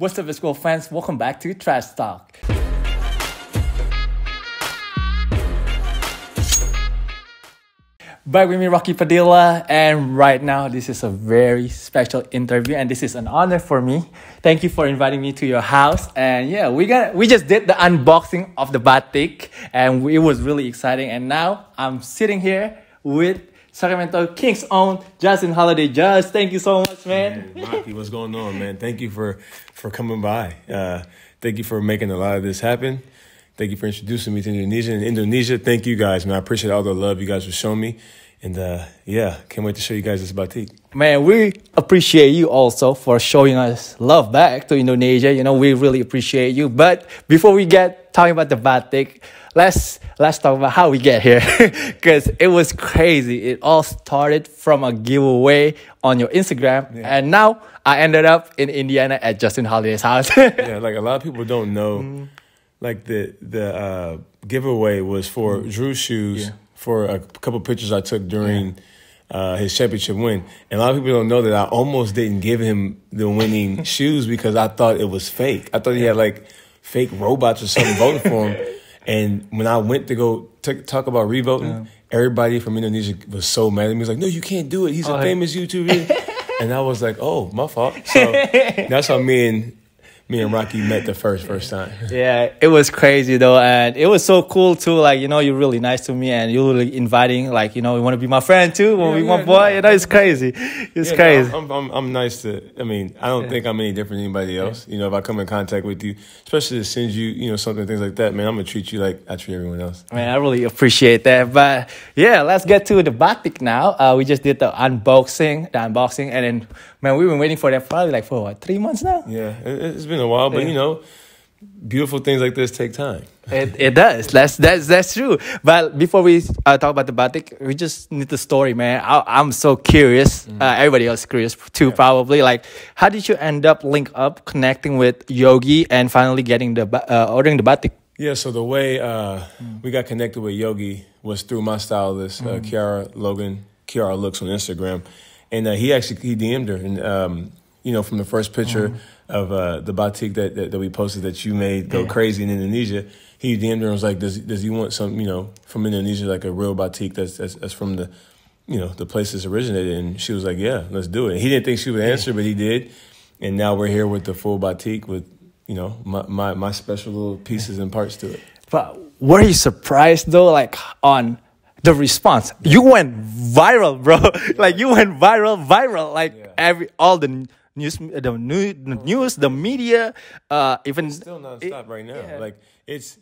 What's up, school fans? Welcome back to Trash Talk. Back with me, Rocky Padila, and right now this is a very special interview, and this is an honor for me. Thank you for inviting me to your house, and yeah, we got we just did the unboxing of the batik, and it was really exciting. And now I'm sitting here with Sacramento Kings own Justin Holiday. Just thank you so much, man. man Rocky, what's going on, man? Thank you for for coming by. Uh, thank you for making a lot of this happen. Thank you for introducing me to Indonesia. And Indonesia, thank you guys, man. I appreciate all the love you guys have shown me. And uh, yeah, can't wait to show you guys this batik. Man, we appreciate you also for showing us love back to Indonesia. You know, we really appreciate you. But before we get talking about the batik, let's let's talk about how we get here because it was crazy. It all started from a giveaway on your Instagram, yeah. and now I ended up in Indiana at Justin Holiday's house. yeah, like a lot of people don't know. Mm like the the uh, giveaway was for mm. Jrue shoes yeah. for a couple pictures I took during yeah. uh, his championship win. And a lot of people don't know that I almost didn't give him the winning shoes because I thought it was fake. I thought he had like fake robots or something voting for him. And when I went to go t- talk about revoting, yeah. everybody from Indonesia was so mad at me. He was like, "No, you can't do it. He's oh, a famous YouTuber." and I was like, "Oh, my fault." So that's how me and me and Rocky met the first first time. yeah, it was crazy though, and it was so cool too. Like you know, you're really nice to me, and you're really inviting. Like you know, you want to be my friend too, want to yeah, be my boy. you know, it's crazy. It's crazy. No, I'm, I'm, I'm nice to. I mean, I don't think I'm any different than anybody else. You know, if I come in contact with you, especially to send you, you know, something things like that, man, I'm gonna treat you like I treat everyone else. Man, I really appreciate that. But yeah, let's get to the batik now. Uh, we just did the unboxing, the unboxing, and then man, we've been waiting for that probably like for what three months now. Yeah, it, has been a while, but yeah. you know, beautiful things like this take time. It, it does. That's that's that's true. But before we uh, talk about the batik, we just need the story, man. I, am so curious. Mm. Uh, everybody else is curious too, yeah. probably. Like, how did you end up link up, connecting with Yogi, and finally getting the uh, ordering the batik? Yeah. So the way uh, mm. we got connected with Yogi was through my stylist, uh, mm. Kiara Logan, Kiara Looks on Instagram and uh, he actually he DM'd her, and um, you know from the first picture mm-hmm. Of uh, the batik that, that, that we posted that you made go yeah. crazy in Indonesia. He DM'd her and was like, "Does does he want some you know from Indonesia like a real batik that's that's, that's from the you know the place this originated?" And she was like, "Yeah, let's do it." he didn't think she would answer, but he did, and now we're here with the full batik with you know my my, my special little pieces and parts to it. But were you surprised though, like on? the response. You went viral, bro. like you went viral, viral. Like yeah. every all the news, the news, the, news, the media, uh, even it's still nonstop it, right now. Yeah. Like it's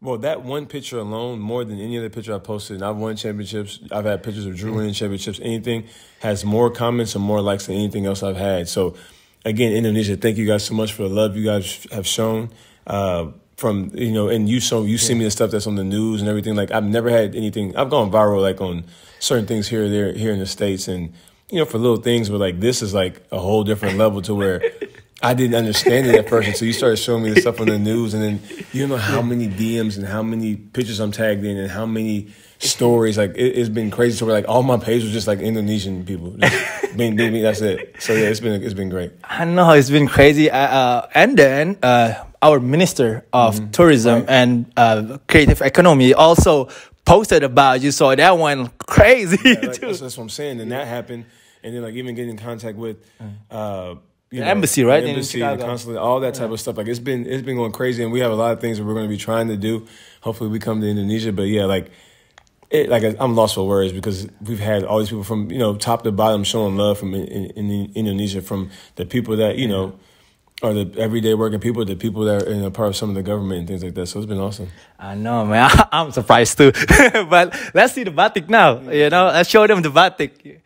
well, that one picture alone, more than any other picture I posted, and I've won championships. I've had pictures of Jrue winning championships. Anything has more comments and more likes than anything else I've had. So, again, Indonesia, thank you guys so much for the love you guys have shown. Uh, from you know, and you show you see me the stuff that's on the news and everything. Like I've never had anything. I've gone viral like on certain things here, there, here in the states, and you know, for little things. But like this is like a whole different level to where I didn't understand it at first until you started showing me the stuff on the news, and then you know how many DMs and how many pictures I'm tagged in and how many stories. Like it, has been crazy. So we're like all my pages was just like Indonesian people. Just being, being, that's it. So yeah, it's been it's been great. I know it's been crazy. Uh, and then uh, our minister of mm-hmm. tourism right. and uh, creative economy also posted about you. So that went crazy. Yeah, like, that's, that's, what I'm saying. And that happened. And then like even getting in contact with. Uh, you the know, embassy, right? Embassy, the consulate, all that type yeah. of stuff. Like it's been it's been going crazy, and we have a lot of things that we're going to be trying to do. Hopefully, we come to Indonesia. But yeah, like it, like I'm lost for words because we've had all these people from you know top to bottom showing love from in, in, in Indonesia, from the people that you know are the everyday working people, the people that are in a part of some of the government and things like that. So it's been awesome. I know, man. I'm surprised too. but let's see the batik now. You know, let's show them the batik.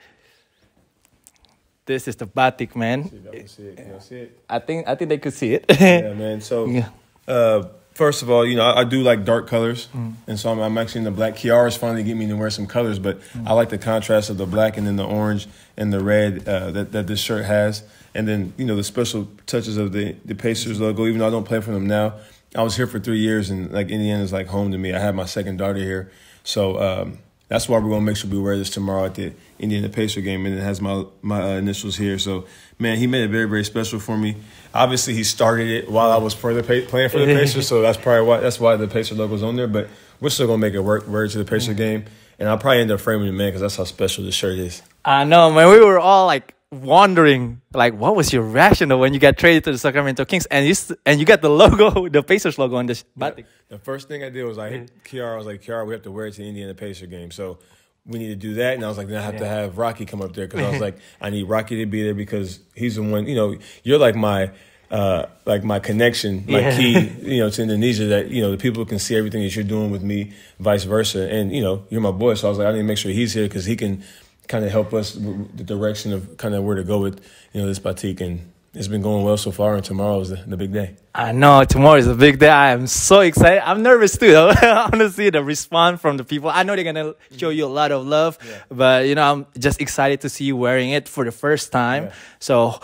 This is the batik, man. See, it. See it. I think I think they could see it. yeah, man. So, yeah. Uh, first of all, you know, I, I do like dark colors, mm. and so I'm, I'm, actually in the black. Kiara's finally getting me to wear some colors, but mm. I like the contrast of the black and then the orange and the red uh, that that this shirt has and then you know the special touches of the the Pacers logo. Even though I don't play for them now, I was here for three years, and like Indiana is like home to me. I have my second daughter here, so um, that's why we're gonna make sure we wear this tomorrow at the Indiana Pacer game, and it has my my uh, initials here. So, man, he made it very very special for me. Obviously, he started it while I was for the playing for the Pacers, so that's probably why that's why the Pacer logo's on there. But we're still gonna make it work. Wear it to the Pacer game, and I'll probably end up framing it, man, because that's how special this shirt is. I know, man. We were all like wondering, like, what was your reaction when you got traded to the Sacramento Kings, and you and you got the logo, the Pacers logo on this batik. The first thing I did was I hit Kiara. I was like, Kiara, we have to wear it to the Indiana Pacer game, so we need to do that. And I was like, then I have to have Rocky come up there because I was like, I need Rocky to be there because he's the one. You know, you're like my. Uh, like my connection, my Yeah. key, you know, to Indonesia that, you know, the people can see everything that you're doing with me, vice versa. And, you know, you're my boy. So I was like, I need to make sure he's here because he can kind of help us the direction of kind of where to go with, you know, this batik. And it's been going well so far. And tomorrow is the, the big day. I know tomorrow is a big day. I am so excited. I'm nervous too. Though. I want to see the response from the people. I know they're gonna show you a lot of love, but you know I'm just excited to see you wearing it for the first time. Yeah. So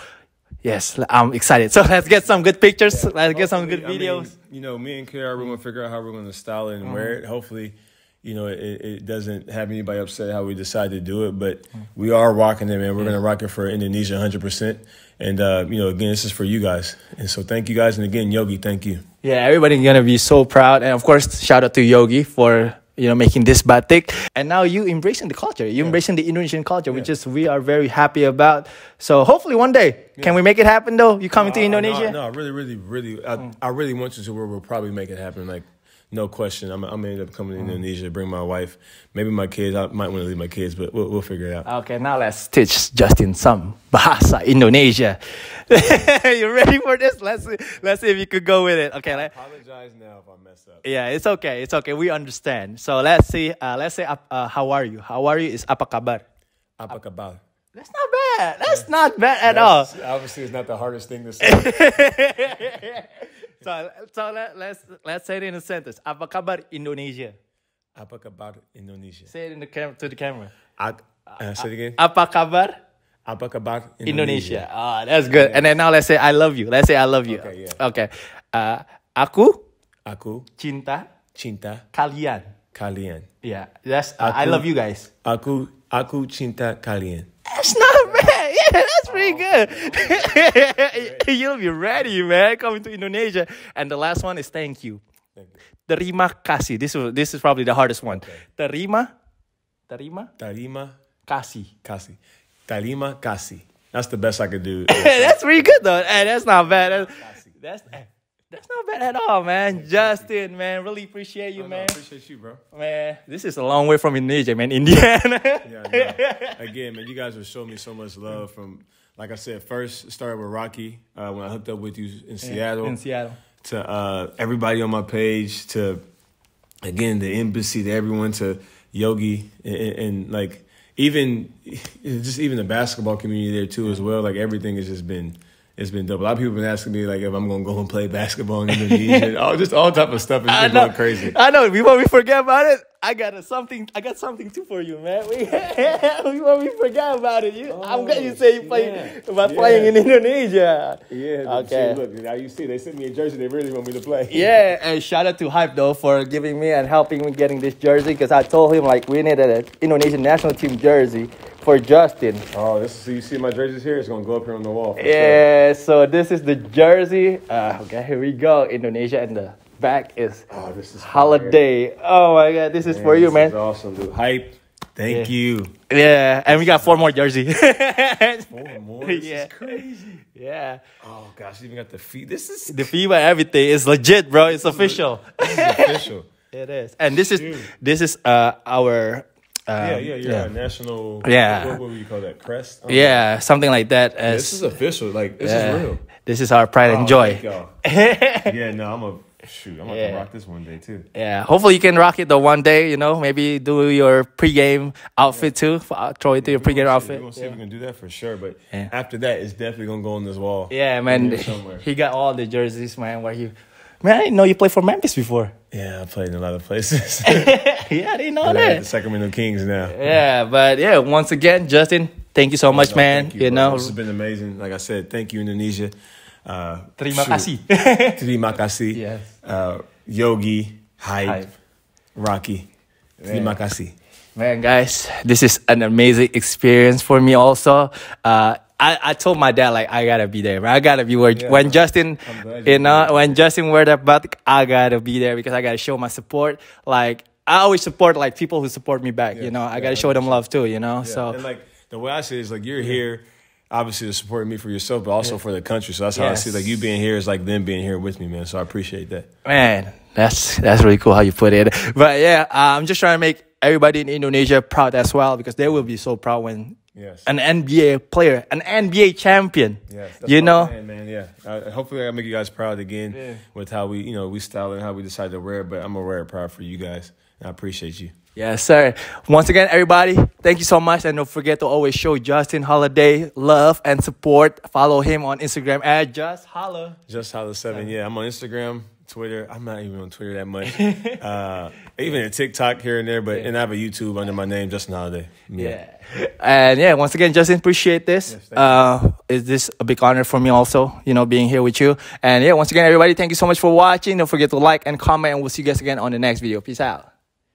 yes, I'm excited. So let's get some good pictures. Let's get some good Hopefully, I mean, videos. you know, me and Kiara, we're to figure out how we're going to style it and wear Mm-hmm. it. Hopefully, you know, it, it doesn't have anybody upset how we decide to do it, but we are rocking it, man. We're going to rock it for Indonesia 100%. And, uh, you know, again, this is for you guys. And so thank you guys. And again, Yogi, thank you. Yeah, everybody's gonna be so proud, and of course, shout out to Yogi for you know making this batik. And now you embracing the culture, you embracing the Indonesian culture, which is we are very happy about. So hopefully one day, can we make it happen though? You coming to Uh, Indonesia? No, no, I really, really, really, I, Mm. I really want you to where we'll probably make it happen. Like, no question. I'm, I'm gonna end up coming to Mm. Indonesia, bring my wife, maybe my kids. I might want to leave my kids, but we'll, we'll figure it out. Okay, now let's teach Justin some bahasa Indonesia. you ready for this? Let's see, let's see if you could go with it. Okay, let, Apologize now if I mess up. yeah, it's okay, it's okay. We understand. So let's see. Uh, let's say, uh, uh, how are you? How are you? Is apa kabar? Apa kabar? That's not bad. That's not bad at all. Obviously, it's not the hardest thing to say. so so let, let's let's say it in a sentence. Apa kabar Indonesia? Apa kabar Indonesia? Say it in the cam- to the camera. Ak- uh, say it again. Apa kabar Apa kabar Indonesia? Ah, that's good. And then now let's say I love you. Let's say I love you. Okay, yeah. Okay. Uh, aku Aku cinta cinta kalian. kalian. Yeah, that's uh, I Aku- love you guys. Aku aku cinta kalian. That's not. Yeah, pretty good. You'll be ready, man. Coming to Indonesia. And the last one is thank you. Thank you. Terima kasih. This is this is probably the hardest one. Terima, terima Tarima kasih. kasih. Tarima kasih. That's the best I could do. that's pretty good though. Hey, that's not bad. That's that's, eh, that's not bad at all, man. Justin, man, really appreciate you, Oh, no, man. appreciate you, bro. Man, this is a long way from Indonesia, man. Indiana. Yeah, no. Again, man, you guys have shown me so much love from, like I said, first started with Rocky uh, when I hooked up with you in Seattle. In Seattle. to uh, everybody on my page, to again the embassy, to everyone, to Yogi, and, and like even just even the basketball community there too as well. Like everything has just been. It's been dope. A lot of people have been asking me like if I'm gonna go and play basketball in Indonesia. oh, just all type of stuff. It's I been know. going crazy. I know. Before we forget about it, I got a something. I got something too for you, man. We, before we forget about it, you, I'm glad you oh, say you play yeah. about Yeah. playing in Indonesia. Yeah. Okay. Look, now you see, they sent me a jersey. They really want me to play. Yeah, and shout out to Hype though for giving me and helping me getting this jersey because I told him like we needed an Indonesian national team jersey for Justin. Oh, this. So you see my jerseys here? It's gonna go up here on the wall. for sure. Yeah, so this is the jersey. Uh, okay, here we go. Indonesia, and the back is Oh, this is fire. holiday. Oh my god, this is for you, man. Is awesome, dude. Hype. Thank Yeah. you. Yeah, and we got four more jersey. Four more. This Yeah. is crazy. yeah, Oh gosh, even got the feet. This is the feet by everything is legit, bro. It's official. this is official. It is, and this is Dude. this is uh our. Uh, yeah, yeah, yeah. national. Yeah. What, what would you call that? Crest. I don't Yeah, something like that. know. As This is official. Like this yeah. is real. This is our pride and Oh, joy. yeah, no, I'm a shoot. I'm gonna Yeah. rock this one day too. Yeah, hopefully you can rock it the one day. You know, maybe do your pregame outfit too. f- uh, Throw it to your We're pregame gonna outfit. We're gonna see if we can do that for sure. But Yeah. after that, it's definitely gonna go on this wall. Yeah, man. Somewhere. He got all the jerseys, man. Where you, man, I didn't know you played for Memphis before. Yeah, I played in a lot of places. yeah, I didn't know But that. the Sacramento Kings now. Yeah, but yeah, once again, Justin, thank you so much, No, man. You, bro. know, this has been amazing. Like I said, thank you, Indonesia. Uh, terima kasih. Terima kasih. Yes. Uh, Yogi, Hype, Hype. Rocky. Terima kasih. Man, guys, this is an amazing experience for me. Also, uh, I, I told my dad like I gotta be there. I gotta be where yeah, when Justin, you know, when Justin wear that batik, I gotta be there because I gotta show my support. Like I always support like people who support me back. Yeah, you know, I gotta show them love too. You know, so and like the way I see it is like you're here obviously to support me for yourself, but also yeah. for the country. So that's how yes. I see like you being here is like them being here with me, man. So I appreciate that. Man, that's that's really cool how you put it. But yeah, I'm just trying to make everybody in Indonesia proud as well because they will be so proud when Yes. An NBA player, an NBA champion. Yes, you know, man, man. Yeah. Uh, hopefully, I make you guys proud again yeah. with how we, you know, we style and how we decide to wear it. But I'm gonna wear it proud for you guys. I appreciate you. Yes, sir. Once again, everybody, thank you so much. And don't forget to always show Justin Holiday love and support. Follow him on Instagram at Just Holla. Just Holla Seven. Yeah, I'm on Instagram. Twitter. I'm not even on Twitter that much. uh, even a TikTok here and there, but yeah. and I have a YouTube under my name, Justin Holiday. Yeah. yeah. And yeah, once again, Justin, appreciate this. Yes, uh, is this a big honor for me also, you know, being here with you. And yeah, once again, everybody, thank you so much for watching. Don't forget to like and comment, and we'll see you guys again on the next video. Peace out.